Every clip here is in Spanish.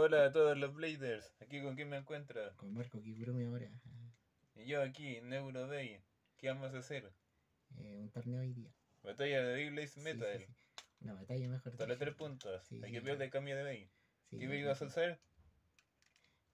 Hola a todos los Bladers, aquí con quién me encuentro. Con Marco Kigurumi ahora. Y yo aquí, Neuro Day. ¿Qué vamos a hacer? Eh, un torneo hoy día. Batalla de Beyblade Sí, Metal. sí, sí. Una batalla mejor dicho. tres puntos. Hay que sí. pierde cambio de Bay. Sí, ¿Qué sí, vas a hacer?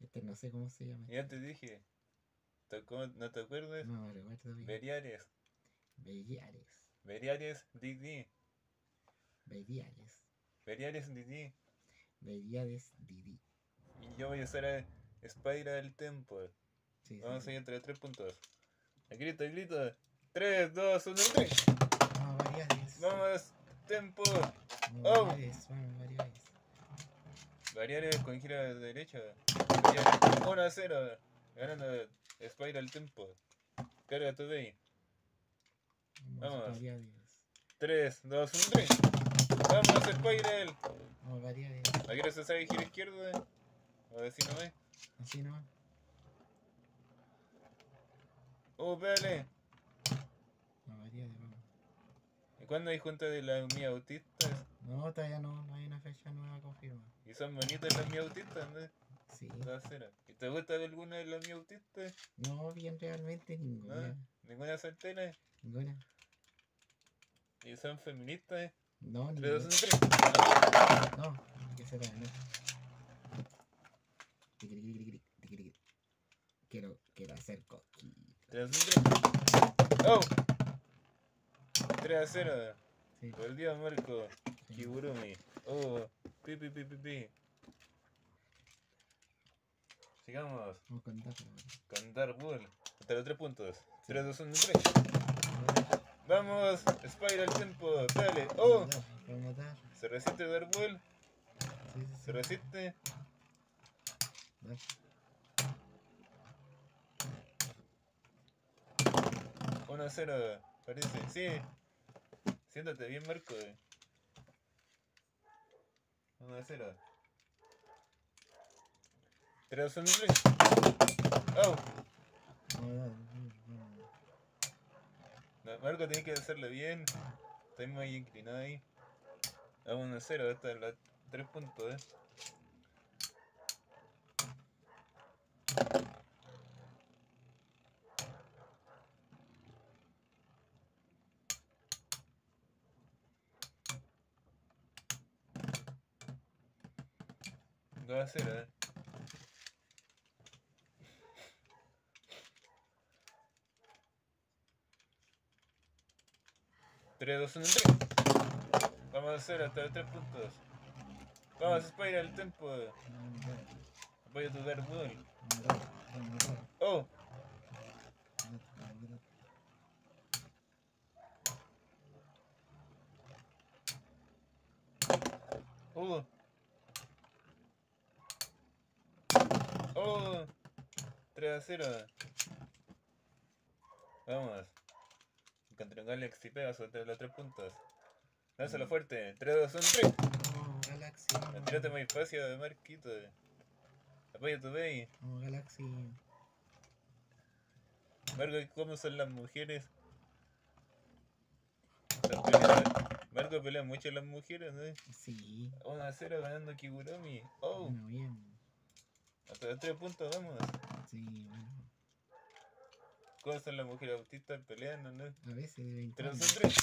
Este no sé cómo se llama. Ya te dije. ¿Te acu- ¿No te acuerdas? No me recuerdo bien. Beriares. Bellares. Beriares DD. Bellares. Beriares DD. Bellares Didi. Y yo voy a hacer a Spiral Temple. Sí, Vamos sí. a ir entre los tres puntos. A grito, a grito. 3, 2, 1, 3. Vamos, variares. Vamos, Tempo. Vamos, Oh. Vamos, variares. Variares con gira de derecha. Variares 1 a 0. Ganando Spiral Tempo. Carga tu Bay. Vamos. variares. 3, 2, 1, 3. Vamos, Spiral. Vamos, variares. ¿A qué se sabe gira izquierda? O decir no ve. Así nomás. Oh, pégale. Vamos. ¿Y cuándo hay junta de las mías autistas? No, todavía no, no hay una fecha nueva confirmada. ¿Y son bonitas las mías autistas? ¿no? Sí. La. ¿Y te gusta alguna de las mías autistas? No, bien realmente ninguna. ¿No? ¿Ninguna soltera? Ninguna. ¿Y son feministas? No, 3, ninguna. 2, 1, 3. No, la no. Tiquiriquiriquiri, tiquiriquiri. Quiero, quiero hacer cosquillas. 3, 2, 1, 3. ¡Oh! 3 a 0. Sí, Volvió Marco. sí. Kigurumi. Oh, pi pi pi pi pi. Sigamos Vamos con datos. con Dark Bull. Hasta los 3 puntos. 3, 2, 1, 3. Vamos, Spiral Tempo. Dale. Oh, a se resiste Dark Bull. Se resiste. Dar. 1 a 0. Parece. Sí. Siéntate bien, Marco. 1 a 0. 3, 2, 1, 3. Oh. Vamos vamos. Marco, tenés que hacerlo bien. Estoy muy inclinado ahí. 1 a 0, esta es la 3 puntos, eh. Dos a 0, eh. Tres, dos, uno, tres. Vamos a hacer hasta los 3 puntos. Vamos, Spiral, el tempo. Vamos a dar. Voy a tu Dark Bull. Vamos a dar. Vamos a dar. Oh, a oh. Oh. 3 a 0. Vamos. Contra un Galaxy Pegasus entre los 3 puntos. Lánzalo fuerte. 3, 2, 1, 3. Galaxy. Tírate muy espacio Marquito. Apoya tu Bay. Vamos, Galaxy. Marco, ¿cómo son las mujeres? Marco pelea mucho las mujeres, ¿no? Sí. 1 a 0 ganando Kigurumi. Oh, Bueno, bien. hasta los 3 puntos vamos. Sí, bueno. ¿Cómo son las mujeres autistas peleando, no? A veces de 20 3 años. 3.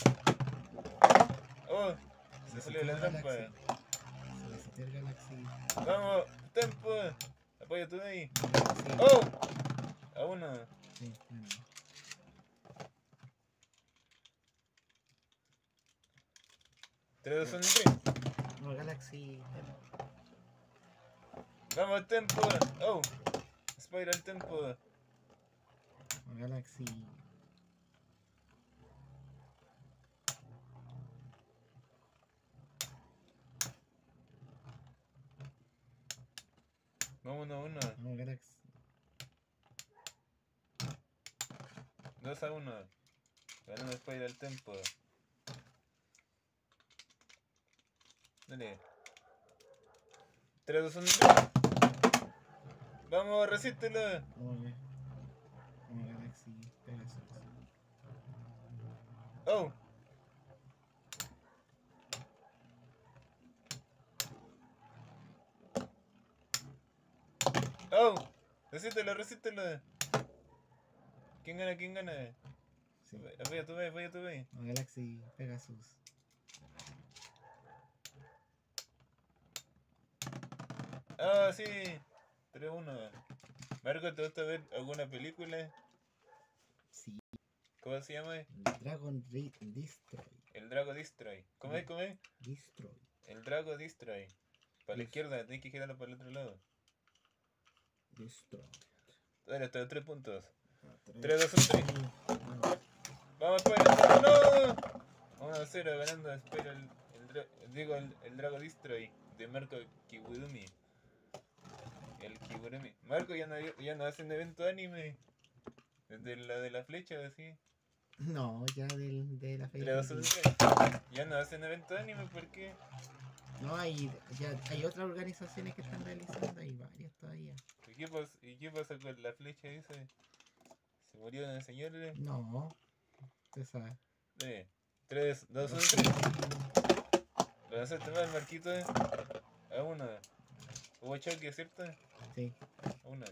Oh, se salió la trampa. El Galaxy. Vamos, tempo. Apoya tu Bay. Galaxy. Oh, a 1. Sí, bueno. 3 2 1 3. Vamos, Galaxy. Vamos, tempo. Oh, Spiral tempo. Vamos, Galaxy. 1 a 1. Vamos, Galaxy. 2 a 1. Ganando Spiral Tempo. Dale. 3, 2, 1, 3. Vamos, resístelo. Oh. ¡Oh! Resítelo, resítelo. ¿Quién gana? ¿Quién gana? Sí. Vaya tú, vaya, vaya tú, vaya. No, Galaxy Pegasus. Ah, sí. 3-1. Marco, ¿te gusta ver alguna película? Sí. ¿Cómo se llama? Dragon Re- Destroy. El Drago Destroy. ¿Cómo es? ¿Cómo es? Destroy. El Drago Destroy. Para la izquierda, tienes que girarlo para el otro lado. Destroy. Dale, hasta 3 puntos. Ah, 3, 2, 1, 3. Vamos. Spider. ¡No! 1 a 0 ganando Spider el, el, digo, el, el Drago Destroy de Marco Kiburumi. El Kiburumi. Marco ya no, ya no hacen evento anime. Desde la de la flecha, así. No, ya del, de la 3, feria. 2, 1, 3. Ya no hacen evento anime, ¿por qué? No, hay, ya, hay otras organizaciones que están realizando, hay varias todavía. ¿Y qué, pas- ¿Y qué pasa con la flecha esa? ¿Se murió el señor? No, usted sabe. 3, 2, 1, 3. Lo lanzaste mal, Marquito. A uno. Hubo choque, ¿cierto? Sí. A uno.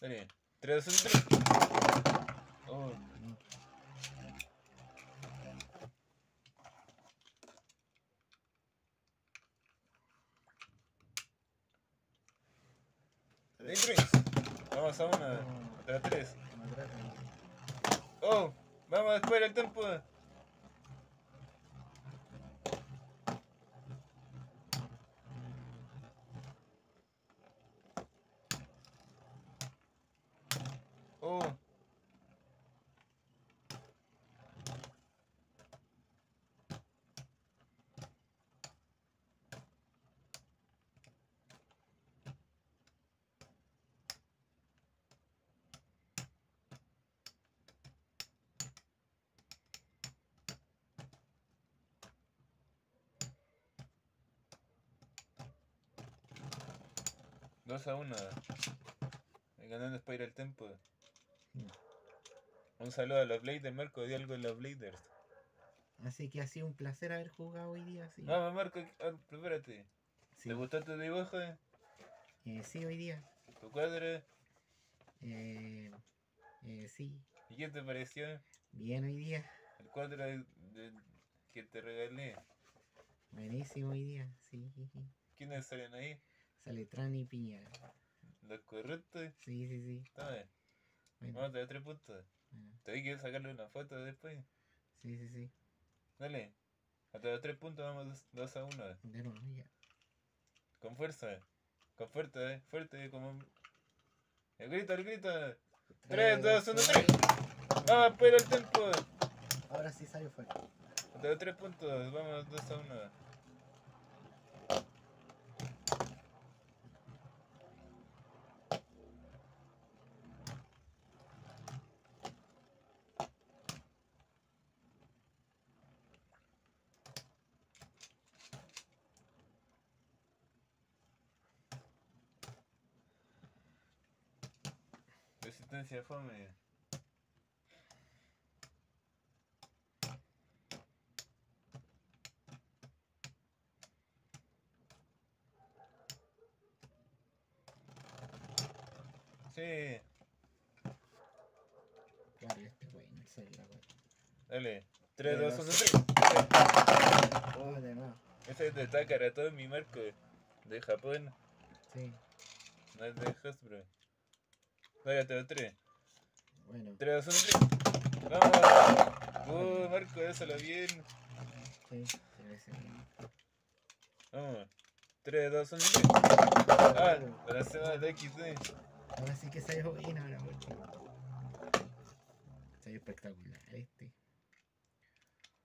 Dale. 3, 2, 1, 3. Oh, No. Vamos a una. Otra 3. No, trata. Oh, vamos después del tiempo. 2 a 1. Eh, ganando Spiral Tempo. Un saludo a los Bladers, Marco. Di algo en los Bladers. Así que ha sido un placer haber jugado hoy día. Sí. Vamos, Marco, ah, prepárate. Sí. ¿Te gustó tu dibujo? Eh, sí, hoy día. ¿Tu cuadro? Eh, eh, sí. ¿Y qué te pareció? Bien hoy día. El cuadro que te regalé. Buenísimo hoy día, sí. ¿Quiénes salen ahí? Sale Tran y Piña. Los corruptos. Sí, sí, sí. Bueno, vamos a dar tres puntos. bueno, Te que sacarle una foto después. sí, sí, sí. Dale. Hasta los tres puntos vamos 2 a 1. De nuevo, ya. Con fuerza. Con fuerte, eh. Fuerte como... El grito, el grito. 3, 2, 1, 3. Vamos, pero el tiempo. Ahora sí salió fuera. Hasta los tres puntos. Vamos 2 a 1. Fome. Sí, Claro, este bueno, el salió la wea. dale. 3, Ya 2, lo 1, sé. 3. Oh, de nuevo. Ese es de Takara, todo mi marco. De Japón, Sí, no es de Hasbro. Dale, te 3. bueno. 3, 2, 1, 3. Vamos. Uh, Marco, déselo bien. Sí, sí. Vamos. 3, 2, 1, 3. Ah, la semana de XD. Ahora sí que salió bien, ahora último. Salió espectacular este.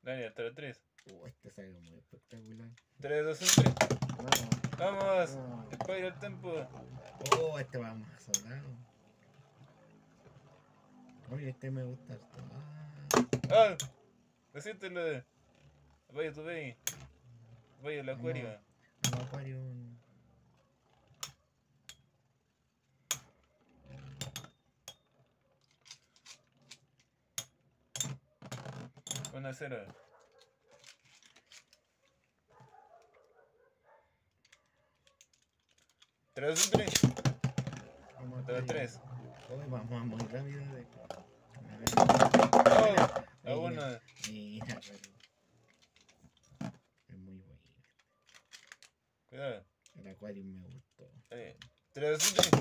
Dale, hasta la 3. Uh, este salió muy espectacular. 3, 2, 1, 3. Vamos. Vamos. vamos. Spider el tempo. Oh, este va más sobrado. Oye, este me gusta harto. Ah, Ah, resístelo. Vaya tu baby. Vaya el acuario. un acuario. un- 1 a 0. 3, 2, 3. Vamos Tres, a tres. Uy, vamos muy rápido. de- A uno. Mira, pero. Es muy bueno. Cuidado. El Aquarium me gustó. 3, 2, 3.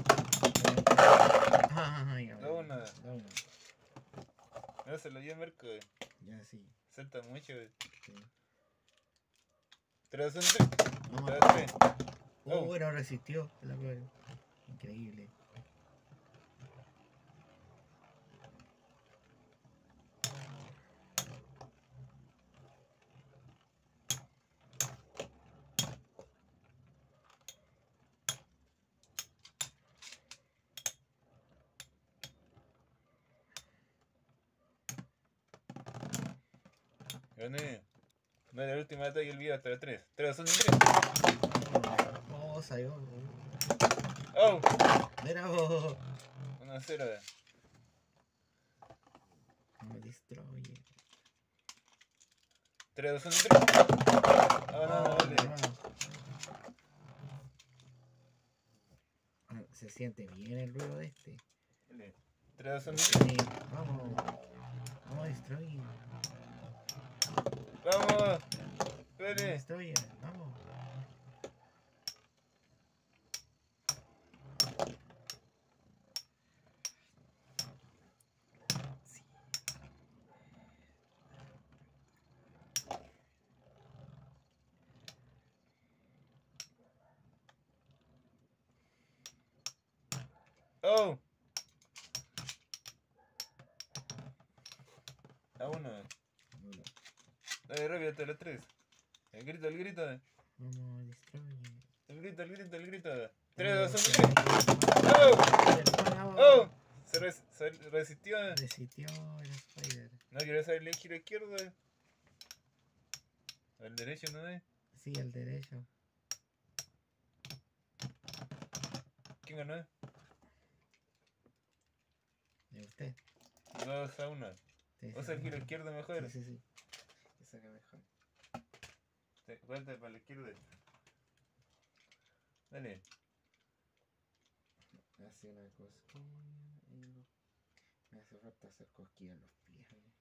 Ay, Da una. Da una. No se lo dio Merco. Ya sí. Salta mucho. sí. 3, 2, 3. Vamos. 3, 3. Oh, Oh. bueno, resistió el Aquarium. Gané. No es la última batalla y el video hasta la 3. 3, 2, 3. Oh, salió. Oh, Mira, oh. 1 0. Como destroyer. 3, 2, 3. Oh, no, no, vale. Ah, Se siente bien el ruido de este. Vale. 3, 2, 3. Sí, vamos. Vamos a destruir. Vamos. Espere. destruir. Vamos. Oh. A 1. Dale, rápido hasta la 3. El grito, el grito. Vamos a destruir. El grito, el grito, el grito. 3, 2, Vamos 1, a 3. destruir. ¡Oh! ¡Oh! Se, res- se resistió. Resistió el spider. No quiero saber el giro izquierdo. El derecho no es. Sí, el derecho. ¿Quién ganó? De usted. 2 a 1. Sí, O sea, el giro izquierdo mejor. Sí, sí, sí. Que mejor. Te- Vuelta para la izquierda. Dale. Hace una cosquilla los... Me hace falta hacer cosquilla en los pies. ahí.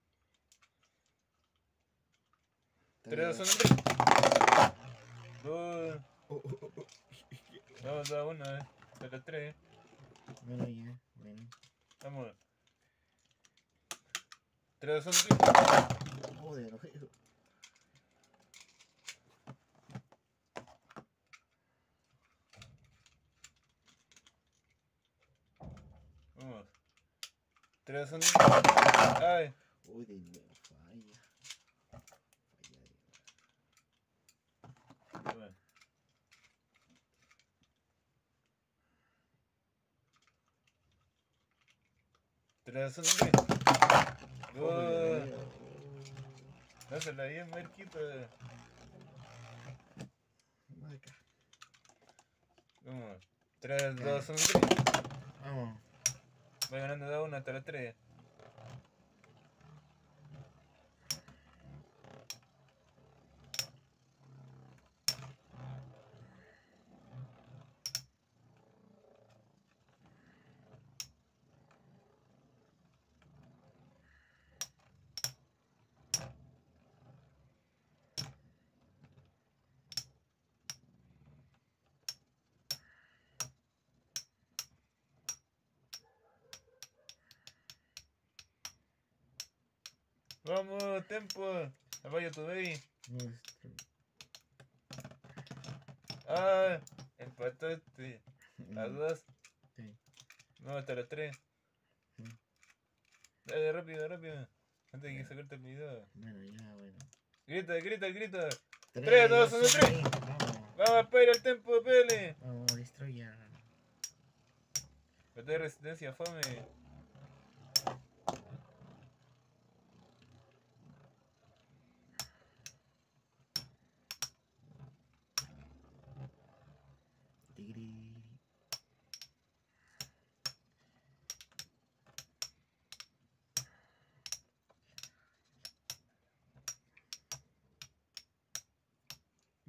3, 2, 1, Está 3. 2. Oh, oh, oh, oh. Vamos, 2 a 1. Hasta la 3. Bueno, ya. Bueno. Vamos. 3, 2, 1, 3. Joder, no veo. Vamos. 3, 2, 1, 3. Ay. Uy, de nuevo falla. Falla de Bueno. Tres, dos, tres. Joder, Dos. Dásela bien, Marquito. Vamos acá. Vamos. Tres, dos, un, tres. Vamos. Voy ganando de una hasta la tres. Vamos, tempo. Apoya tu baby. Nuestro. Ah, empataste. A dos. Sí. No, hasta las tres. Mm. Dale, rápido, rápido. Antes de que sacarte el video. Bueno, ya, bueno. Grita, grita, grita. Tres, Tres, dos, uno, tres. ahí, Vamos. Vamos, para el tempo, pele. Vamos a destruir. Batalla de resistencia, fame.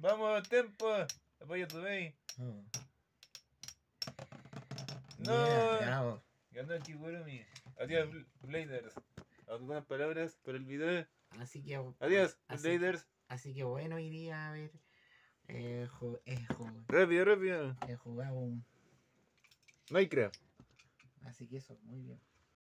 Vamos, tempo. Apoya tu baby. Vamos. Yeah, bravo. Ganó el Kigurumi. Adiós, Bl- Bladers. ¿Algunas palabras por el video? Así que. Adiós, Así, Bladers. así que bueno, hoy día a ver. Eh, Rápido, rápido. he jugado un. Minecraft. Así que eso, muy bien.